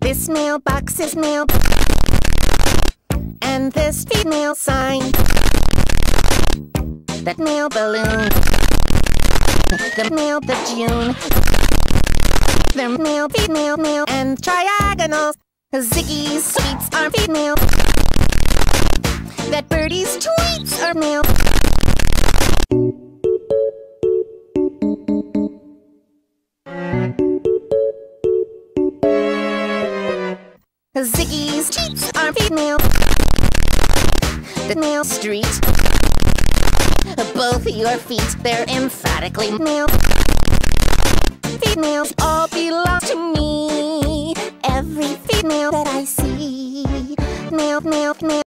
This mailbox is mail. And this female sign. That mail balloon. The mail the June. The male, female, male, and triagonals. Ziggy's sweets are female. That birdie's tweets are male. Ziggy's cheeks are female. The street. Both your feet, they're emphatically male. Females all belong to me. Every female that I see. Male, male, male.